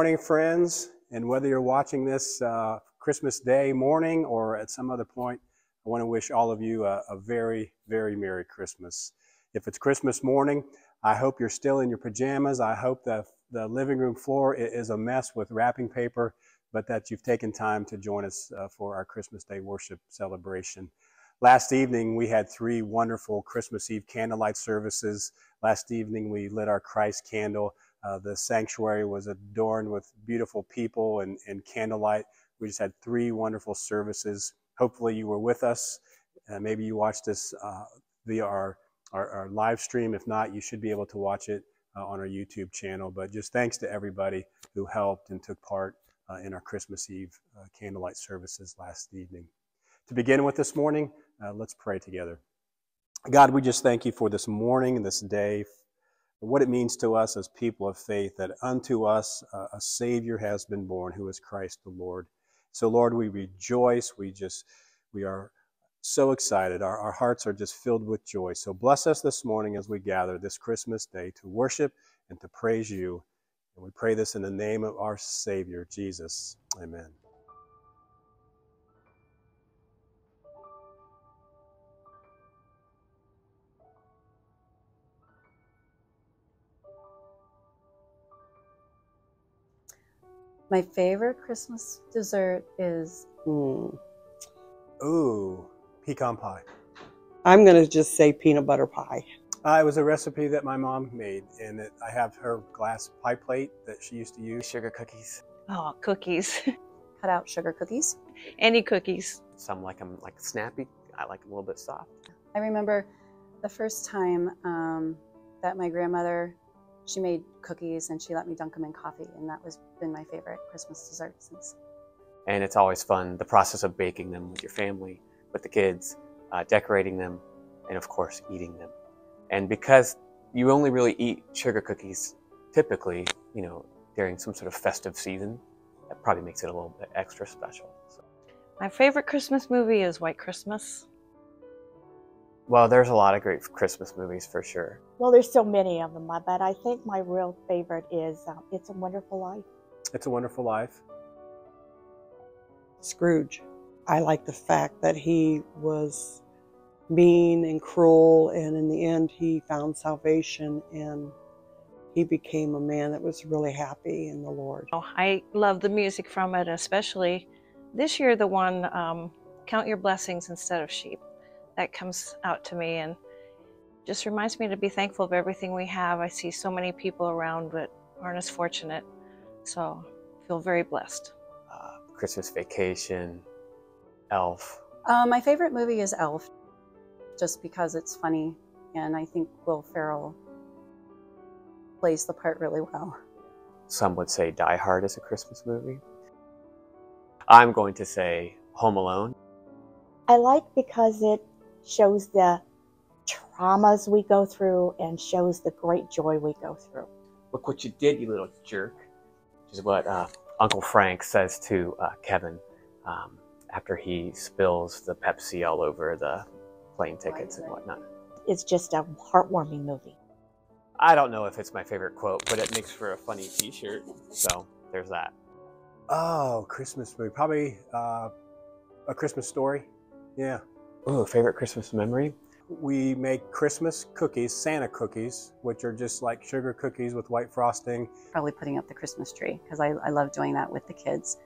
Morning, friends. And whether you're watching this uh, Christmas Day morning or at some other point, I want to wish all of you a, a, very, very Merry Christmas. If it's Christmas morning, I hope you're still in your pajamas. I hope that the living room floor is a mess with wrapping paper, but that you've taken time to join us uh, for our Christmas Day worship celebration. Last evening, we had three wonderful Christmas Eve candlelight services. Last evening, we lit our Christ candle. Uh, the sanctuary was adorned with beautiful people and, and, candlelight. We just had three wonderful services. Hopefully, you were with us. Uh, maybe you watched this uh, via our, our, our, live stream. If not, you should be able to watch it uh, on our YouTube channel. But just thanks to everybody who helped and took part uh, in our Christmas Eve uh, candlelight services last evening. To begin with this morning, let's pray together. God, we just thank you for this morning and this day, what it means to us as people of faith that unto us uh, a Savior has been born, who is Christ the Lord. So, Lord, we rejoice. We just, we are so excited. Our, our hearts are just filled with joy. So, bless us this morning as we gather this Christmas day to worship and to praise you. And we pray this in the name of our Savior, Jesus. Amen. My favorite Christmas dessert is. Mm. Ooh, pecan pie. I'm going to just say peanut butter pie. Uh, it was a recipe that my mom made, and it, I have her glass pie plate that she used to use. Sugar cookies. Oh, cookies. Cut out sugar cookies. Any cookies. Some like them like snappy. I like them a little bit soft. I remember the first time um, that my grandmother she made cookies and she let me dunk them in coffee, and that was been my favorite Christmas dessert since. And it's always fun the process of baking them with your family, with the kids, uh, decorating them, and of course eating them. And because you only really eat sugar cookies typically, you know, during some sort of festive season, that probably makes it a little bit extra special. So. My favorite Christmas movie is White Christmas. Well, there's a lot of great Christmas movies for sure. Well, there's so many of them, but I think my real favorite is um, It's a Wonderful Life. It's a Wonderful Life. Scrooge. I like the fact that he was mean and cruel, and in the end, he found salvation and he became a man that was really happy in the Lord. Oh, I love the music from it, especially this year, the one um, Count Your Blessings Instead of Sheep that comes out to me and just reminds me to be thankful of everything we have. I see so many people around that aren't as fortunate, so I feel very blessed. Uh, Christmas Vacation, Elf. Uh, my favorite movie is Elf, just because it's funny, and I think Will Ferrell plays the part really well. Some would say Die Hard is a Christmas movie. I'm going to say Home Alone. I like because it shows the traumas we go through and shows the great joy we go through. Look what you did, you little jerk, which is what uh, Uncle Frank says to uh, Kevin um, after he spills the Pepsi all over the plane tickets and whatnot. It's just a heartwarming movie. I don't know if it's my favorite quote, but it makes for a funny t shirt. So there's that. Oh, Christmas movie. Probably uh, a Christmas story. Yeah. Oh, favorite Christmas memory? We make Christmas cookies, Santa cookies, which are just like sugar cookies with white frosting. Probably putting up the Christmas tree because I, I love doing that with the kids.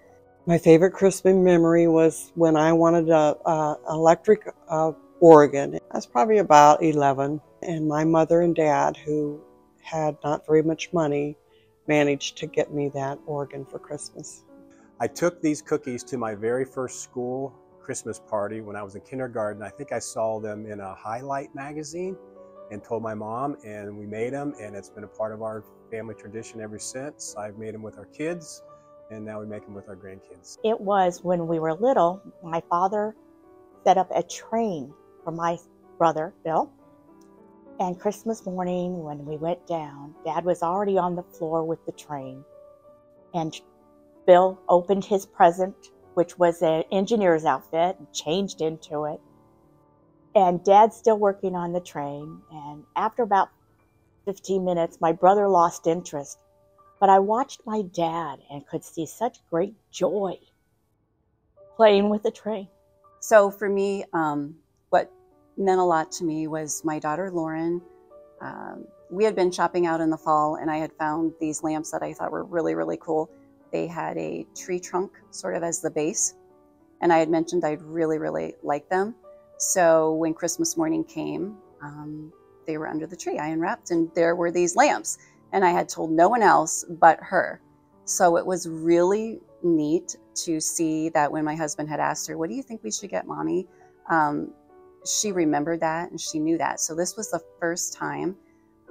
My favorite Christmas memory was when I wanted a, a electric uh, organ. I was probably about 11, and my mother and dad, who had not very much money, managed to get me that organ for Christmas. I took these cookies to my very first school Christmas party when I was in kindergarten. I think I saw them in a highlight magazine and told my mom, and we made them, and it's been a part of our family tradition ever since. I've made them with our kids, and now we make them with our grandkids. It was when we were little, my father set up a train for my brother, Bill. And Christmas morning, when we went down, Dad was already on the floor with the train. And Bill opened his present which was an engineer's outfit, changed into it. And dad's still working on the train. And after about 15 minutes, my brother lost interest. But I watched my dad and could see such great joy playing with the train. So for me, um, what meant a lot to me was my daughter Lauren. Um, we had been shopping out in the fall, and I had found these lamps that I thought were really, really cool. They had a tree trunk sort of as the base, and I had mentioned I'd really, really like them. So when Christmas morning came, um, they were under the tree. I unwrapped, and there were these lamps, and I had told no one else but her. So it was really neat to see that when my husband had asked her, What do you think we should get mommy? Um, she remembered that and she knew that. So this was the first time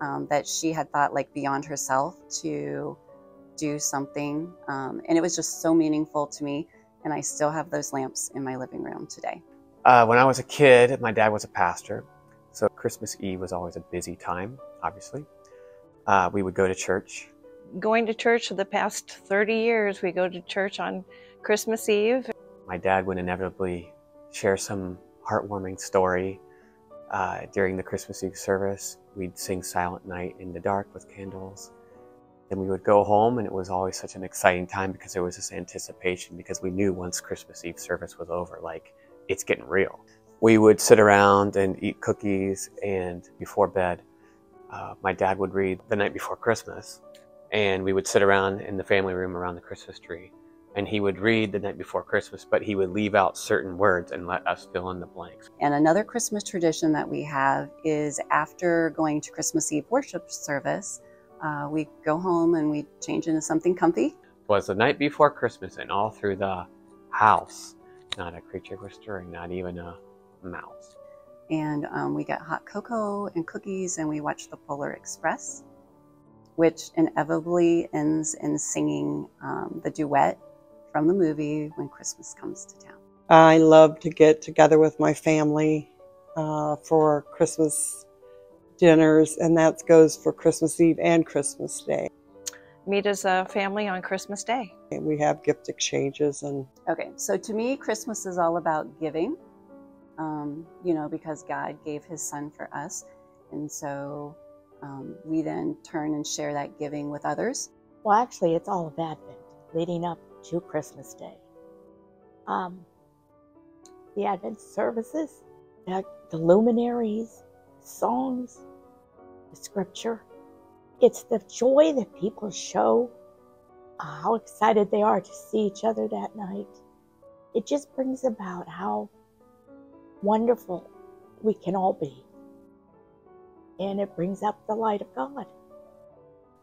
um, that she had thought like beyond herself to do something. Um, and it was just so meaningful to me. And I still have those lamps in my living room today. Uh, when I was a kid, my dad was a pastor. So Christmas Eve was always a busy time, obviously. Uh, we would go to church. Going to church for the past 30 years, we go to church on Christmas Eve. My dad would inevitably share some heartwarming story uh, during the Christmas Eve service. We'd sing Silent Night in the dark with candles. Then we would go home, and it was always such an exciting time because there was this anticipation because we knew once Christmas Eve service was over, like, it's getting real. We would sit around and eat cookies, and before bed, uh, my dad would read The Night Before Christmas, and we would sit around in the family room around the Christmas tree and he would read the night before Christmas, but he would leave out certain words and let us fill in the blanks. And another Christmas tradition that we have is after going to Christmas Eve worship service, uh, we go home and we change into something comfy. It was the night before Christmas, and all through the house, not a creature was stirring, not even a mouse. And um, we get hot cocoa and cookies, and we watch the Polar Express, which inevitably ends in singing um, the duet from the movie When Christmas Comes to Town. I love to get together with my family uh, for Christmas dinners, and that goes for Christmas Eve and Christmas Day. Meet as a family on Christmas Day. And we have gift exchanges and Okay, so to me, Christmas is all about giving, um, you know, because God gave his son for us. And so um, we then turn and share that giving with others. Well, actually, it's all of Advent leading up to Christmas Day. Um, the Advent services, the, the luminaries, songs, the scripture. It's the joy that people show, uh, how excited they are to see each other that night. It just brings about how wonderful we can all be. And it brings up the light of God.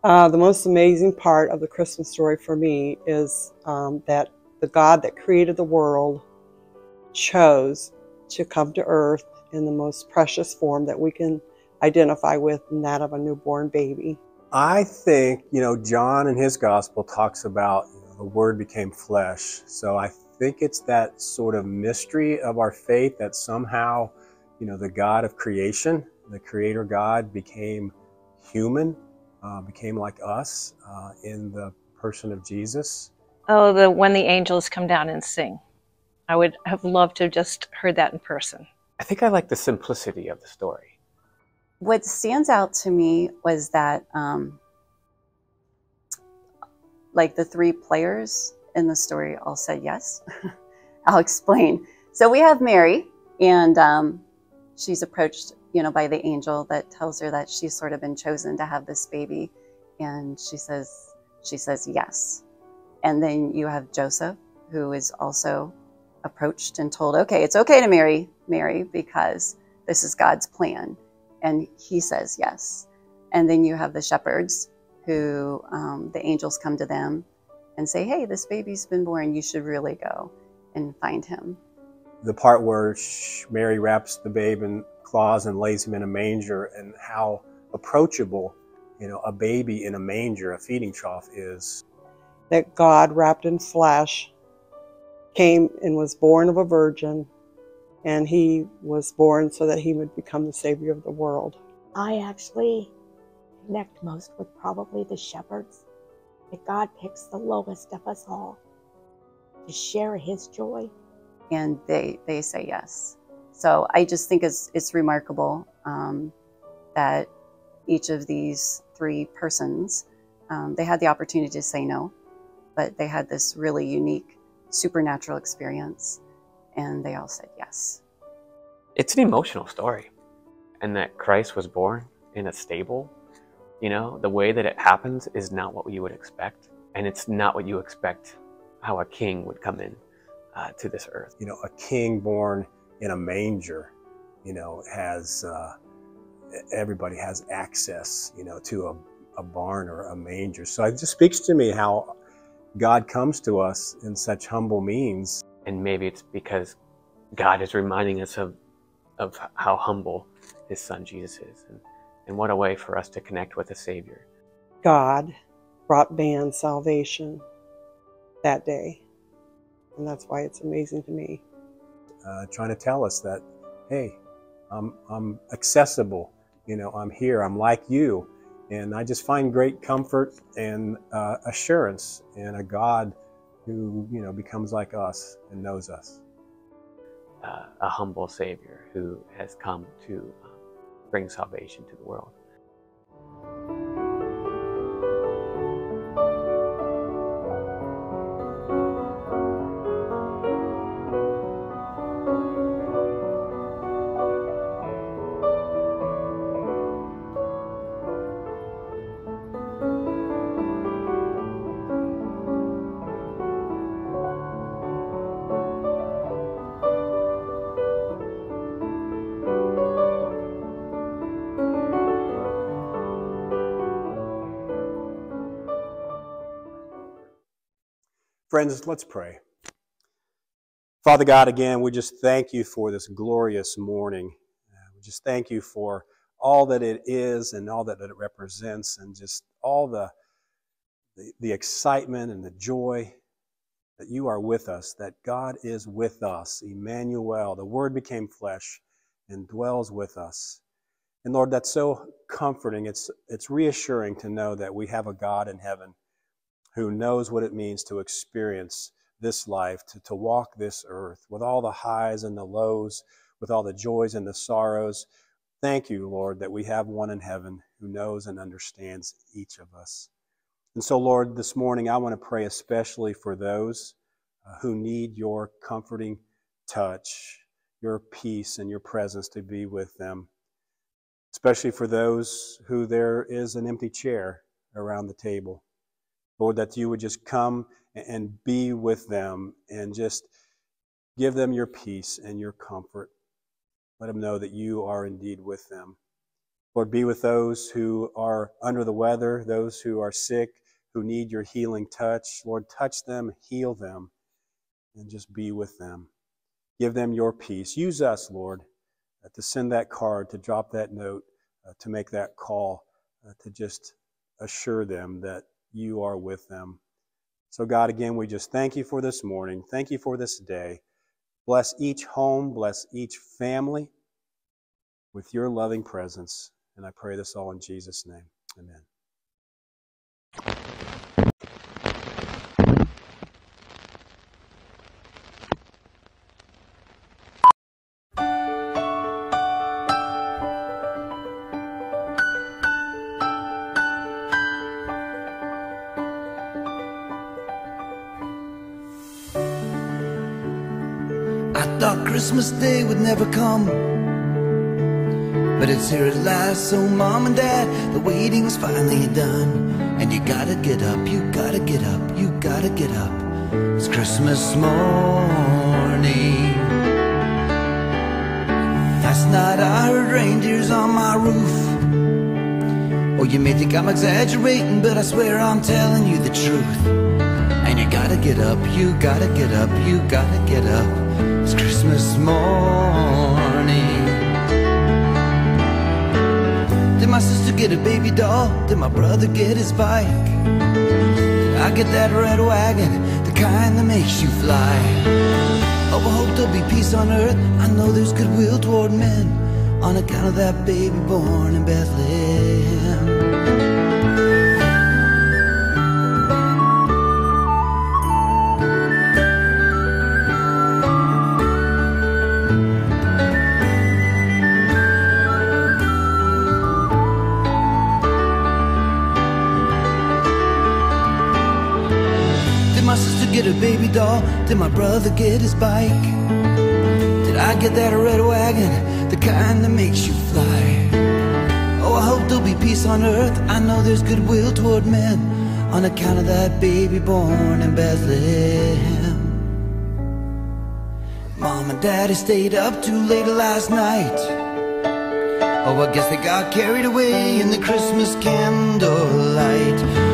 Uh, the most amazing part of the Christmas story for me is um, that the God that created the world chose to come to earth in the most precious form that we can identify with, and that of a newborn baby. I think, you know, John in his gospel talks about you know, the word became flesh. So I think it's that sort of mystery of our faith that somehow, you know, the God of creation, the creator God became human, uh, became like us uh, in the person of Jesus. Oh, the when the angels come down and sing. I would have loved to have just heard that in person. I think I like the simplicity of the story. What stands out to me was that, um, like, the three players in the story all said yes. I'll explain. So we have Mary, and um, she's approached, you know, by the angel that tells her that she's sort of been chosen to have this baby, and she says, she says yes. And then you have Joseph, who is also approached and told, okay, it's okay to marry Mary because this is God's plan. And he says yes. And then you have the shepherds who um, the angels come to them and say, hey, this baby's been born. You should really go and find him. The part where Mary wraps the babe in cloths and lays him in a manger, and how approachable, you know, a baby in a manger, a feeding trough is. That God, wrapped in flesh, came and was born of a virgin, and he was born so that he would become the Savior of the world. I actually connect most with probably the shepherds. That God picks the lowest of us all to share his joy. And they, they say yes. So I just think it's, it's remarkable um, that each of these three persons Um, they had the opportunity to say no, but they had this really unique supernatural experience, and they all said yes. It's an emotional story, and that Christ was born in a stable. You know, the way that it happens is not what you would expect, and it's not what you expect how a king would come in uh, to this earth. You know, a king born in a manger, you know, has uh, everybody has access, you know, to a, a barn or a manger. So it just speaks to me how God comes to us in such humble means. And maybe it's because God is reminding us of, of how humble his son Jesus is. And, and what a way for us to connect with the Savior. God brought man salvation that day. And that's why it's amazing to me. Uh, trying to tell us that, hey, I'm, I'm accessible. You know, I'm here. I'm like you. And I just find great comfort and uh, assurance in a God who, you know, becomes like us and knows us. Uh, a humble Savior who has come to uh, bring salvation to the world. Friends, let's pray. Father God, again, we just thank you for this glorious morning. We just thank you for all that it is and all that it represents and just all the, the, the excitement and the joy that you are with us, that God is with us. Emmanuel, the Word became flesh and dwells with us. And Lord, that's so comforting. It's, it's reassuring to know that we have a God in heaven who knows what it means to experience this life, to, to walk this earth with all the highs and the lows, with all the joys and the sorrows. Thank you, Lord, that we have one in heaven who knows and understands each of us. And so, Lord, this morning I want to pray especially for those uh, who need your comforting touch, your peace, and your presence to be with them. Especially for those who there is an empty chair around the table. Lord, that you would just come and be with them and just give them your peace and your comfort. Let them know that you are indeed with them. Lord, be with those who are under the weather, those who are sick, who need your healing touch. Lord, touch them, heal them, and just be with them. Give them your peace. Use us, Lord, uh, to send that card, to drop that note, uh, to make that call, uh, to just assure them that you are with them. So, God, again, we just thank you for this morning. Thank you for this day. Bless each home, bless each family with your loving presence. And I pray this all in Jesus' name. Amen. Christmas Day would never come. But it's here at last, so mom and dad, the waiting's finally done. And you gotta get up, you gotta get up, you gotta get up. It's Christmas morning. Last night I heard reindeers on my roof. Oh, you may think I'm exaggerating, but I swear I'm telling you the truth. And you gotta get up, you gotta get up, you gotta get up. Christmas morning. Did my sister get a baby doll? Did my brother get his bike? Did I get that red wagon, the kind that makes you fly? Oh, I hope there'll be peace on earth. I know there's goodwill toward men on account of that baby born in Bethlehem. Get a baby doll? Did my brother get his bike? Did I get that red wagon, the kind that makes you fly? Oh, I hope there'll be peace on earth. I know there's goodwill toward men on account of that baby born in Bethlehem. Mom and Daddy stayed up too late last night. Oh, I guess they got carried away in the Christmas candlelight.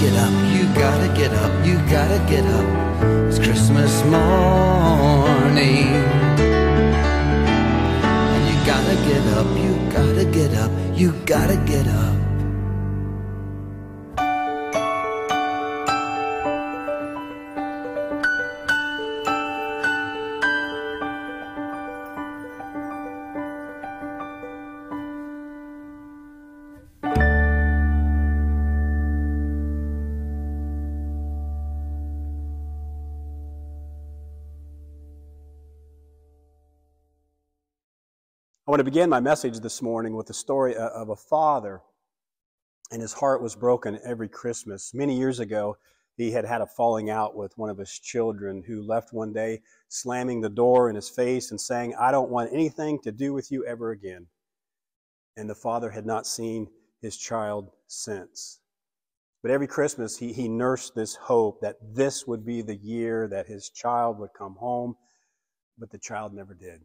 Get up, you gotta get up, you gotta get up. It's Christmas morning. You gotta get up, you gotta get up, you gotta get up. I want to begin my message this morning with the story of a father, and his heart was broken every Christmas. Many years ago, he had had a falling out with one of his children who left one day slamming the door in his face and saying, I don't want anything to do with you ever again. And the father had not seen his child since. But every Christmas, he, he nursed this hope that this would be the year that his child would come home, but the child never did.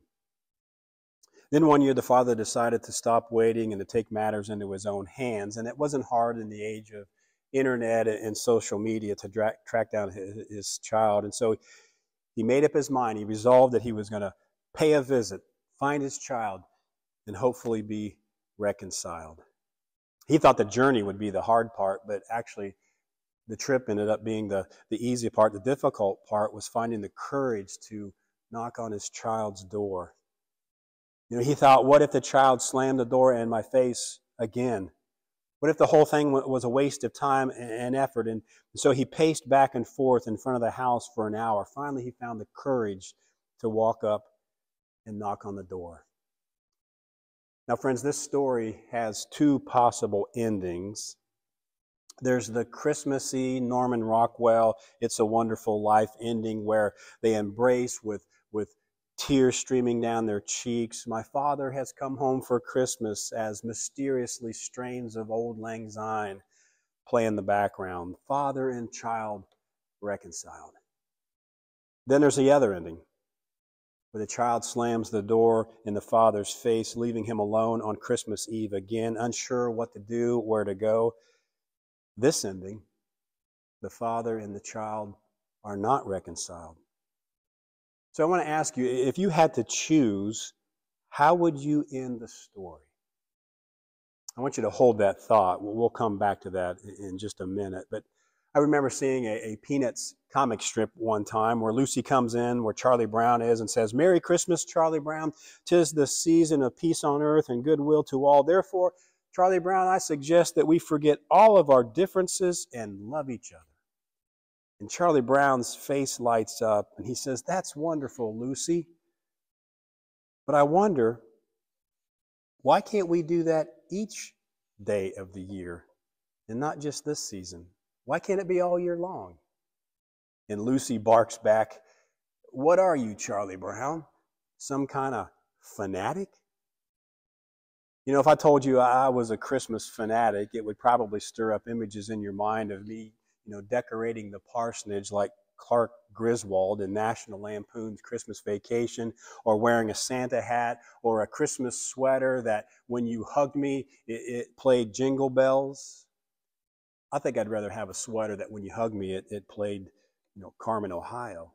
Then one year, the father decided to stop waiting and to take matters into his own hands. And it wasn't hard in the age of internet and social media to dra- track down his, his child. And so he made up his mind. He resolved that he was going to pay a visit, find his child, and hopefully be reconciled. He thought the journey would be the hard part, but actually, the trip ended up being the, the easy part. The difficult part was finding the courage to knock on his child's door. You know, he thought, what if the child slammed the door in my face again? What if the whole thing was a waste of time and effort? And so he paced back and forth in front of the house for an hour. Finally, he found the courage to walk up and knock on the door. Now, friends, this story has two possible endings. There's the Christmassy Norman Rockwell, It's a Wonderful Life ending where they embrace with, with tears streaming down their cheeks. My father has come home for Christmas as mysteriously strains of Auld Lang Syne play in the background. Father and child reconciled. Then there's the other ending, where the child slams the door in the father's face, leaving him alone on Christmas Eve again, unsure what to do, where to go. This ending, the father and the child are not reconciled. So I want to ask you if you had to choose, how would you end the story? I want you to hold that thought. We'll come back to that in just a minute. But I remember seeing a, a, Peanuts comic strip one time where Lucy comes in, where Charlie Brown is, and says, Merry Christmas, Charlie Brown. Tis the season of peace on earth and goodwill to all. Therefore, Charlie Brown, I suggest that we forget all of our differences and love each other. And Charlie Brown's face lights up and he says, That's wonderful, Lucy. But I wonder, why can't we do that each day of the year and not just this season? Why can't it be all year long? And Lucy barks back, What are you, Charlie Brown? Some kind of fanatic? You know, if I told you I was a Christmas fanatic, it would probably stir up images in your mind of me you know, decorating the parsonage like Clark Griswold in National Lampoon's Christmas Vacation, or wearing a Santa hat, or a Christmas sweater that when you hugged me, it, it played jingle bells. I think I'd rather have a sweater that when you hug me, it, it played, you know, Carmen, Ohio.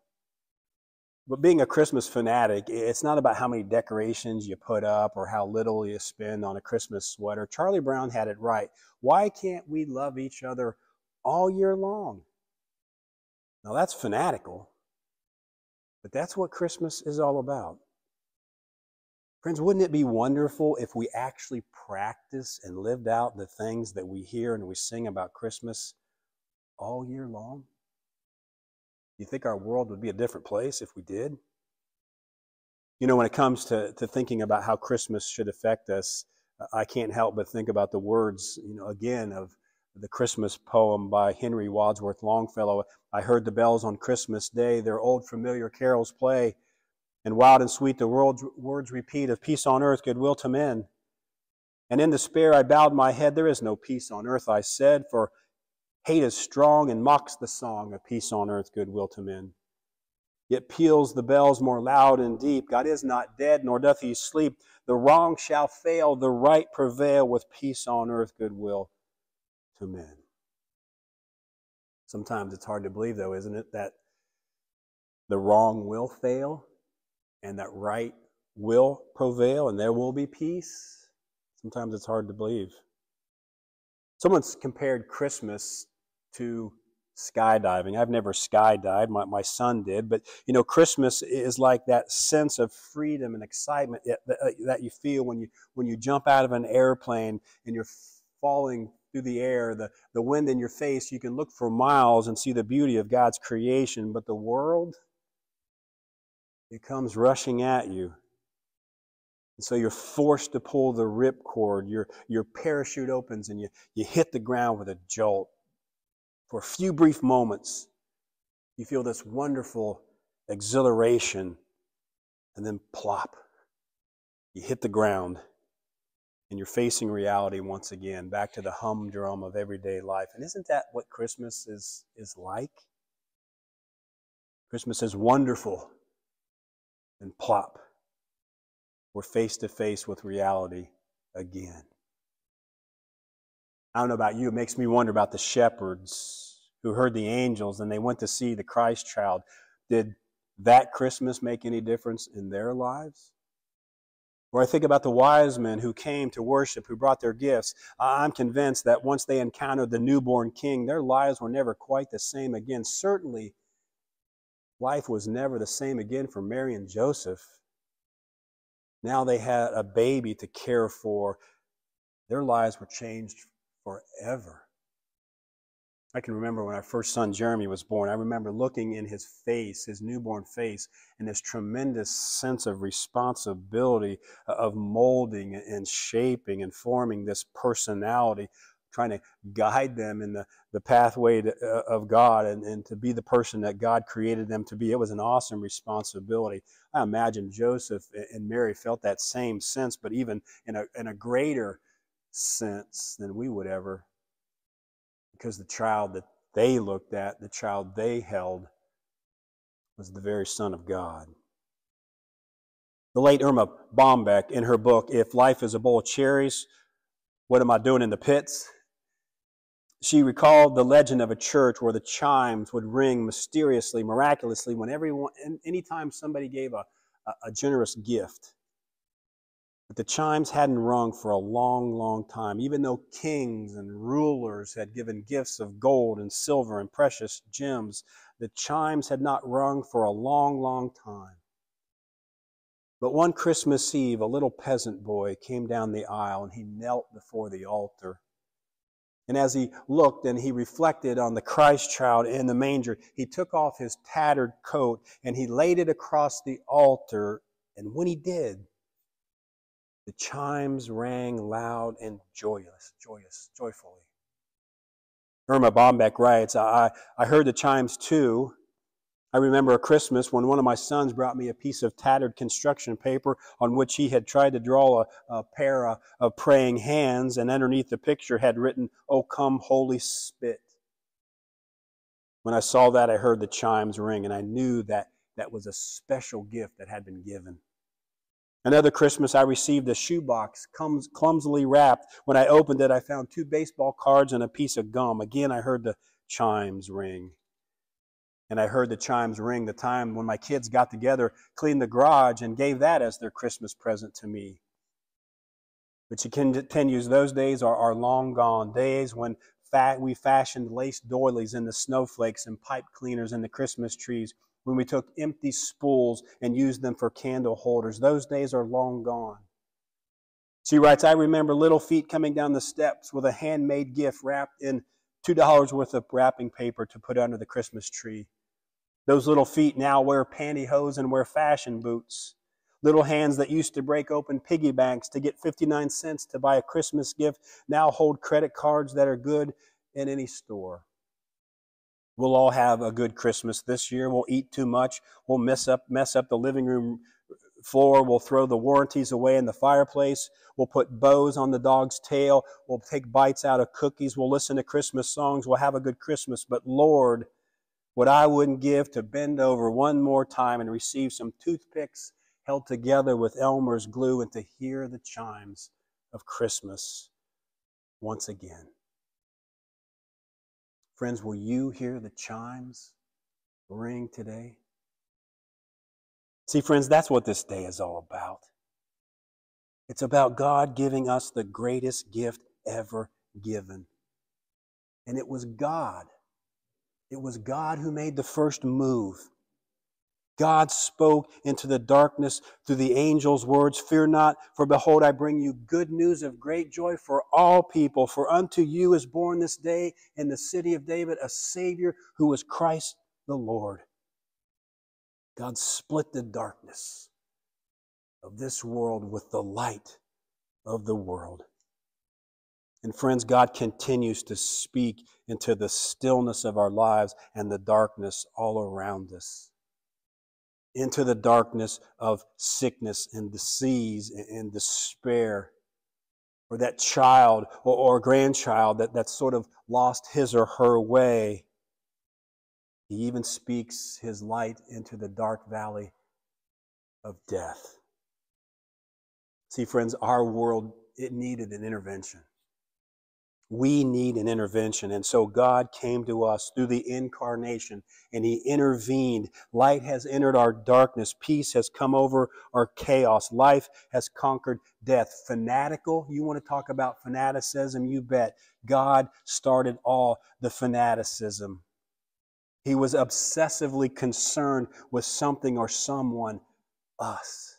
But being a Christmas fanatic, it's not about how many decorations you put up or how little you spend on a Christmas sweater. Charlie Brown had it right. Why can't we love each other all year long. Now that's fanatical, but that's what Christmas is all about. Friends, wouldn't it be wonderful if we actually practice and lived out the things that we hear and we sing about Christmas all year long? You think our world would be a different place if we did? You know, when it comes to, to thinking about how Christmas should affect us, I can't help but think about the words, you know, again, of the Christmas poem by Henry Wadsworth Longfellow. I heard the bells on Christmas Day, their old familiar carols play, and wild and sweet the world's words repeat of peace on earth, goodwill to men. And in despair I bowed my head. There is no peace on earth, I said, for hate is strong and mocks the song of peace on earth, goodwill to men. Yet peals the bells more loud and deep. God is not dead, nor doth he sleep. The wrong shall fail, the right prevail, with peace on earth, goodwill to men. Sometimes it's hard to believe, though, isn't it, that the wrong will fail and that right will prevail and there will be peace. Sometimes it's hard to believe. Someone's compared Christmas to skydiving. I've never skydived. My, my son did. But, you know, Christmas is like that sense of freedom and excitement that, that you feel when you, when you jump out of an airplane and you're falling through the air, the, the wind in your face. You can look for miles and see the beauty of God's creation. But the world, it comes rushing at you. And so you're forced to pull the ripcord. Your, your parachute opens and you, you hit the ground with a jolt. For a few brief moments, you feel this wonderful exhilaration, and then plop. You hit the ground, and you're facing reality once again, back to the humdrum of everyday life. And isn't that what Christmas is, is like? Christmas is wonderful, and plop. We're face to face with reality again. I don't know about you, it makes me wonder about the shepherds who heard the angels and they went to see the Christ child. Did that Christmas make any difference in their lives? Or I think about the wise men who came to worship, who brought their gifts. I'm convinced that once they encountered the newborn king, their lives were never quite the same again. Certainly, life was never the same again for Mary and Joseph. Now they had a baby to care for. Their lives were changed forever. I can remember when our first son Jeremy was born. I remember looking in his face, his newborn face, and this tremendous sense of responsibility of molding and shaping and forming this personality, trying to guide them in the, the pathway to, uh, of God and, and to be the person that God created them to be. It was an awesome responsibility. I imagine Joseph and Mary felt that same sense, but even in a, in a greater sense than we would ever because the child that they looked at, the child they held, was the very Son of God. The late Erma Bombeck, in her book, If Life is a Bowl of Cherries, What Am I Doing in the Pits? She recalled the legend of a church where the chimes would ring mysteriously, miraculously, when everyone, anytime somebody gave a, a generous gift. But the chimes hadn't rung for a long, long time, even though kings and rulers had given gifts of gold and silver and precious gems. The chimes had not rung for a long, long time. But one Christmas Eve, a little peasant boy came down the aisle and he knelt before the altar. And as he looked and he reflected on the Christ child in the manger, he took off his tattered coat and he laid it across the altar. And when he did, the chimes rang loud and joyous, joyous, joyfully. Erma Bombeck writes, I, I heard the chimes too. I remember a Christmas when one of my sons brought me a piece of tattered construction paper on which he had tried to draw a, a pair of, of praying hands, and underneath the picture had written, Oh, come, Holy Spit. When I saw that, I heard the chimes ring, and I knew that that was a special gift that had been given. Another Christmas, I received a shoebox comes clumsily wrapped. When I opened it, I found two baseball cards and a piece of gum. Again, I heard the chimes ring. And I heard the chimes ring the time when my kids got together, cleaned the garage, and gave that as their Christmas present to me. But you continues, those days are, are long gone. Days when fat, we fashioned lace doilies in the snowflakes and pipe cleaners in the Christmas trees when we took empty spools and used them for candle holders. Those days are long gone. She writes, I remember little feet coming down the steps with a handmade gift wrapped in $2 worth of wrapping paper to put under the Christmas tree. Those little feet now wear pantyhose and wear fashion boots. Little hands that used to break open piggy banks to get 59 cents to buy a Christmas gift now hold credit cards that are good in any store. We'll all have a good Christmas this year. We'll eat too much. We'll mess up, mess up the living room floor. We'll throw the warranties away in the fireplace. We'll put bows on the dog's tail. We'll take bites out of cookies. We'll listen to Christmas songs. We'll have a good Christmas. But Lord, what I wouldn't give to bend over one more time and receive some toothpicks held together with Elmer's glue and to hear the chimes of Christmas once again. Friends, will you hear the chimes ring today? See, friends, that's what this day is all about. It's about God giving us the greatest gift ever given. And it was God. It was God who made the first move. God spoke into the darkness through the angel's words Fear not, for behold, I bring you good news of great joy for all people. For unto you is born this day in the city of David a Savior who is Christ the Lord. God split the darkness of this world with the light of the world. And friends, God continues to speak into the stillness of our lives and the darkness all around us into the darkness of sickness and disease and despair. Or that child or, or grandchild that, that sort of lost his or her way. He even speaks his light into the dark valley of death. See, friends, our world, it needed an intervention. We need an intervention. And so God came to us through the incarnation and He intervened. Light has entered our darkness. Peace has come over our chaos. Life has conquered death. Fanatical, you want to talk about fanaticism? You bet. God started all the fanaticism. He was obsessively concerned with something or someone, us.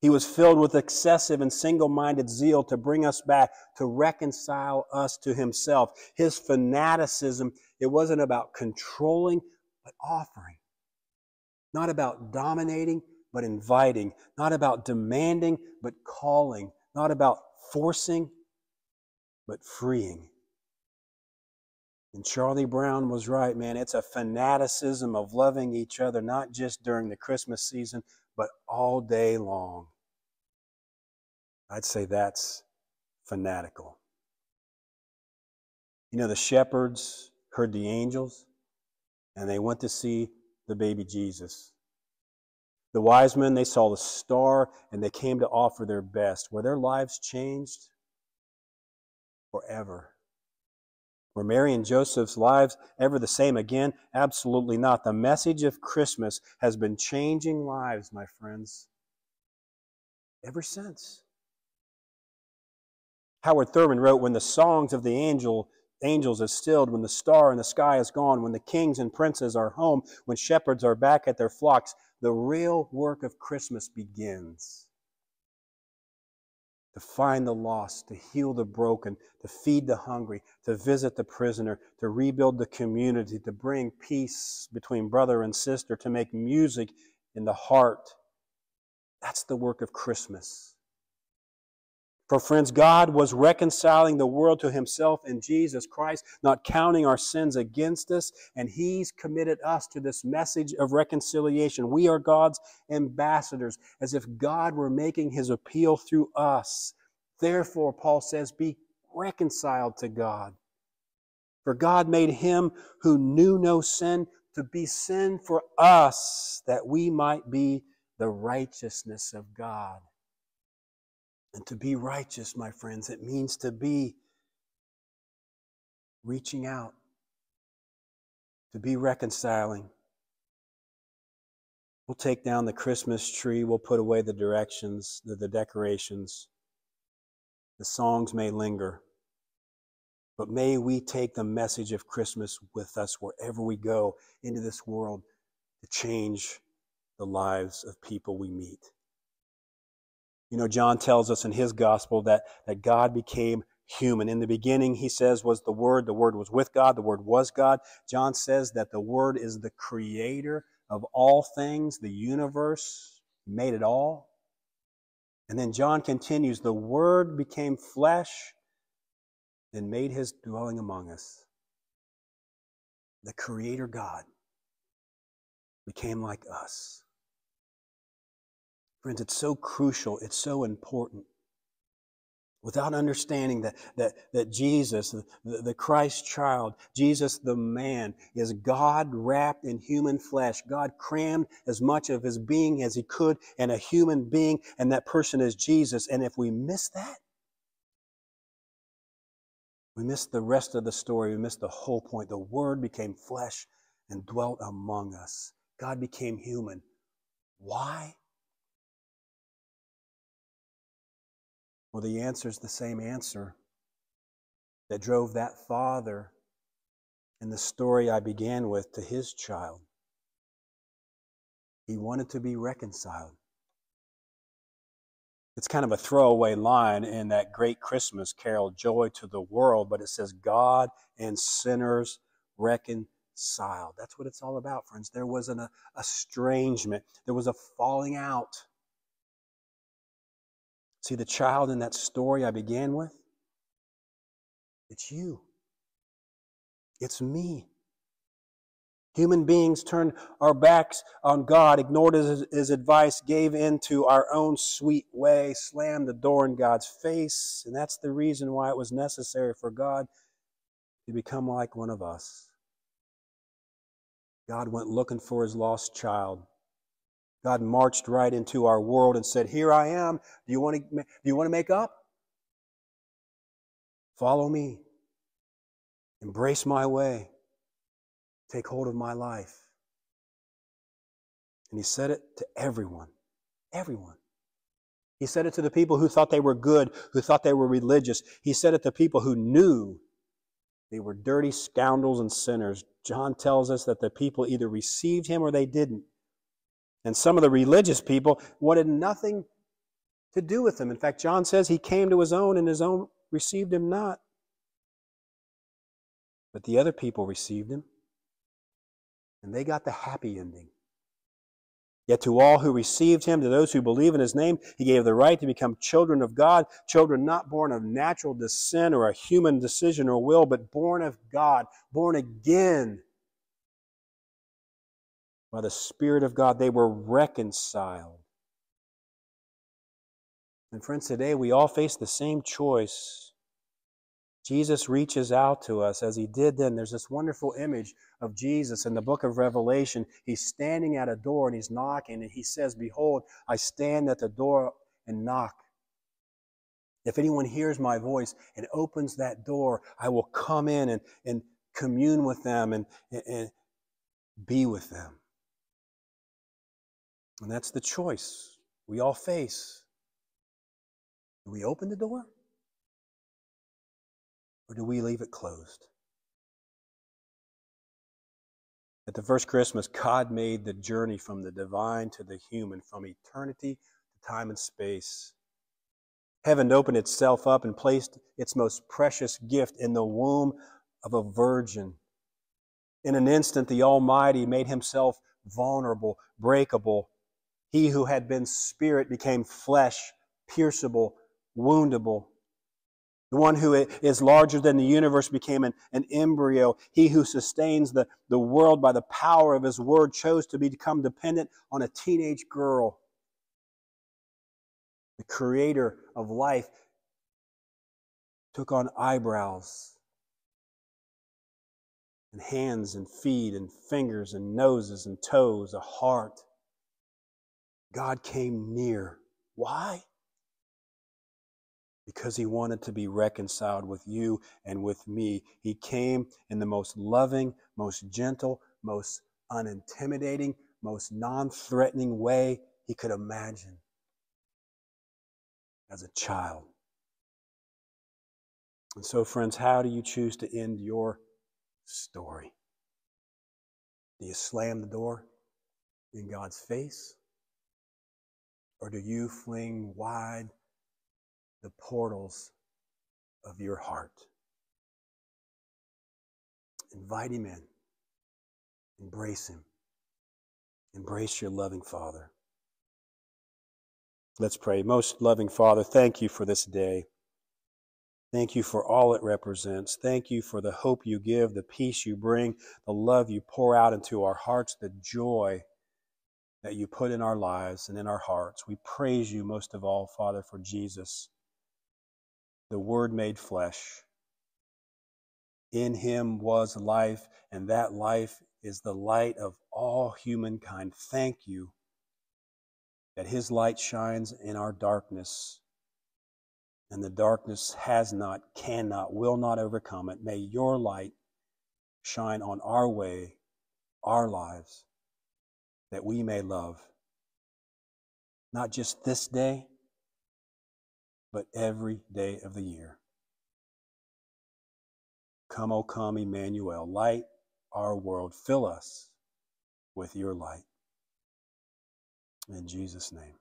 He was filled with excessive and single minded zeal to bring us back, to reconcile us to himself. His fanaticism, it wasn't about controlling, but offering. Not about dominating, but inviting. Not about demanding, but calling. Not about forcing, but freeing. And Charlie Brown was right, man. It's a fanaticism of loving each other, not just during the Christmas season, but all day long. I'd say that's fanatical. You know, the shepherds heard the angels and they went to see the baby Jesus. The wise men, they saw the star and they came to offer their best. Were their lives changed? Forever. Were Mary and Joseph's lives ever the same again? Absolutely not. The message of Christmas has been changing lives, my friends, ever since. Howard Thurman wrote, When the songs of the angel, angels is stilled, when the star in the sky is gone, when the kings and princes are home, when shepherds are back at their flocks, the real work of Christmas begins to find the lost, to heal the broken, to feed the hungry, to visit the prisoner, to rebuild the community, to bring peace between brother and sister, to make music in the heart. That's the work of Christmas. For friends, God was reconciling the world to himself in Jesus Christ, not counting our sins against us, and he's committed us to this message of reconciliation. We are God's ambassadors, as if God were making his appeal through us. Therefore, Paul says, be reconciled to God. For God made him who knew no sin to be sin for us, that we might be the righteousness of God. And to be righteous, my friends, it means to be reaching out, to be reconciling. We'll take down the Christmas tree, we'll put away the directions, the, the decorations. The songs may linger, but may we take the message of Christmas with us wherever we go into this world to change the lives of people we meet. You know, John tells us in his gospel that, that God became human. In the beginning, he says, was the Word. The Word was with God. The Word was God. John says that the Word is the creator of all things, the universe, made it all. And then John continues, the Word became flesh and made his dwelling among us. The Creator God became like us. Friends, it's so crucial, it's so important. Without understanding that, that, that Jesus, the, the Christ child, Jesus the man, is God wrapped in human flesh. God crammed as much of his being as he could in a human being, and that person is Jesus. And if we miss that, we miss the rest of the story. We miss the whole point. The Word became flesh and dwelt among us. God became human. Why? Well, the answer is the same answer that drove that father in the story I began with to his child. He wanted to be reconciled. It's kind of a throwaway line in that great Christmas carol, Joy to the World, but it says, God and sinners reconciled. That's what it's all about, friends. There was an estrangement, there was a falling out. See, the child in that story I began with? It's you. It's me. Human beings turned our backs on God, ignored his, his, advice, gave in to our own sweet way, slammed the door in God's face. And that's the reason why it was necessary for God to become like one of us. God went looking for his lost child. God marched right into our world and said, Here I am. Do you want to, do you want to make up? Follow me. Embrace my way. Take hold of my life. And he said it to everyone. Everyone. He said it to the people who thought they were good, who thought they were religious. He said it to people who knew they were dirty scoundrels and sinners. John tells us that the people either received him or they didn't. And some of the religious people wanted nothing to do with him. In fact, John says he came to his own and his own received him not. But the other people received him. And they got the happy ending. Yet to all who received him, to those who believe in his name, he gave the right to become children of God, children not born of natural descent or a human decision or will, but born of God, born again by the Spirit of God. They were reconciled. And friends, today we all face the same choice Jesus reaches out to us as he did then. There's this wonderful image of Jesus in the book of Revelation. He's standing at a door and he's knocking, and he says, Behold, I stand at the door and knock. If anyone hears my voice and opens that door, I will come in and, and commune with them and, and, and be with them. And that's the choice we all face. Do we open the door? Or do we leave it closed? At the first Christmas, God made the journey from the divine to the human, from eternity to time and space. Heaven opened itself up and placed its most precious gift in the womb of a virgin. In an instant, the Almighty made himself vulnerable, breakable. He who had been spirit became flesh, pierceable, woundable. The one who is larger than the universe became an, an embryo. He who sustains the, the world by the power of his word chose to become dependent on a teenage girl. The creator of life took on eyebrows and hands and feet and fingers and noses and toes, a heart. God came near. Why? because he wanted to be reconciled with you and with me. He came in the most loving, most gentle, most unintimidating, most non threatening way he could imagine as a child. And so, friends, how do you choose to end your story? Do you slam the door in God's face? Or do you fling wide the portals of your heart. Invite him in. Embrace him. Embrace your loving Father. Let's pray. Most loving Father, thank you for this day. Thank you for all it represents. Thank you for the hope you give, the peace you bring, the love you pour out into our hearts, the joy that you put in our lives and in our hearts. We praise you most of all, Father, for Jesus, the Word made flesh. In him was life, and that life is the light of all humankind. Thank you that his light shines in our darkness, and the darkness has not, cannot, will not overcome it. May your light shine on our way, our lives, that we may love. Not just this day, but every day of the year. Come, O come, Emmanuel, light our world. Fill us with your light. In Jesus' name.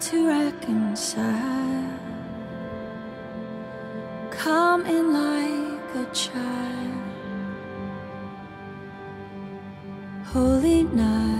To reconcile. Come in like a child. Holy night,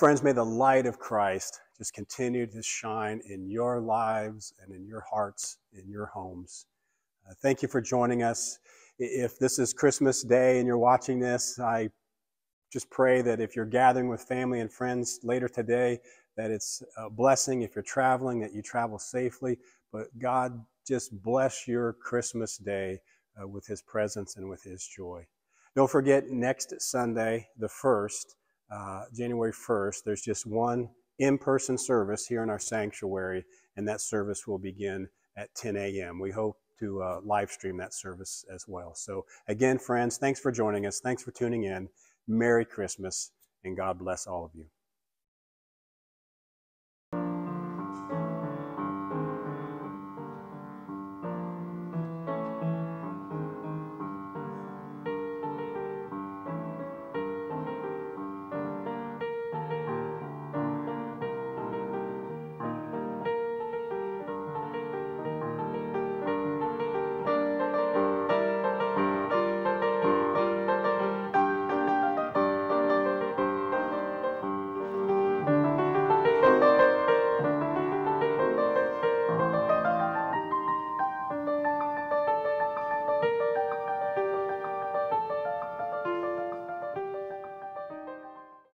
friends, may the light of Christ just continue to shine in your lives and in your hearts, in your homes. Uh, thank you for joining us. If this is Christmas Day and you're watching this, I just pray that if you're gathering with family and friends later today, that it's a blessing. If you're traveling, that you travel safely. But God just bless your Christmas day uh, with His presence and with His joy. Don't forget, next Sunday, the 1st, uh, January 1st, there's just one in person service here in our sanctuary, and that service will begin at 10 a.m. We hope to uh, live stream that service as well. So, again, friends, thanks for joining us. Thanks for tuning in. Merry Christmas, and God bless all of you.